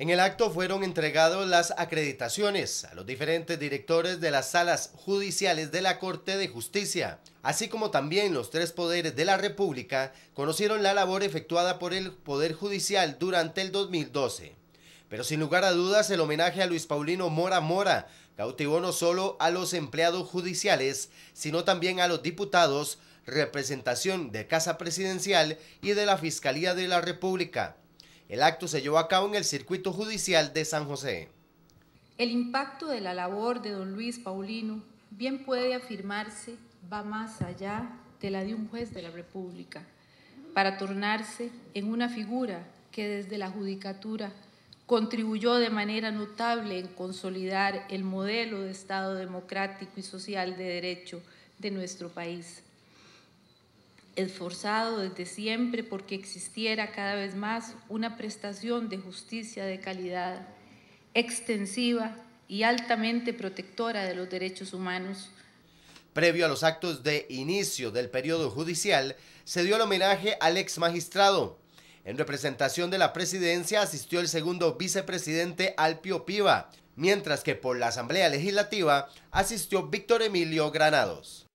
En el acto fueron entregados las acreditaciones a los diferentes directores de las salas judiciales de la Corte de Justicia, así como también los tres poderes de la República conocieron la labor efectuada por el Poder Judicial durante el 2012. Pero sin lugar a dudas el homenaje a Luis Paulino Mora Mora cautivó no solo a los empleados judiciales, sino también a los diputados, representación de Casa Presidencial y de la Fiscalía de la República. El acto se llevó a cabo en el Circuito Judicial de San José. El impacto de la labor de don Luis Paulino bien puede afirmarse va más allá de la de un juez de la República, para tornarse en una figura que desde la judicatura contribuyó de manera notable en consolidar el modelo de Estado democrático y social de derecho de nuestro país esforzado desde siempre porque existiera cada vez más una prestación de justicia de calidad, extensiva y altamente protectora de los derechos humanos. Previo a los actos de inicio del periodo judicial, se dio el homenaje al ex magistrado. En representación de la presidencia asistió el segundo vicepresidente Alpio Piva, mientras que por la Asamblea Legislativa asistió Víctor Emilio Granados.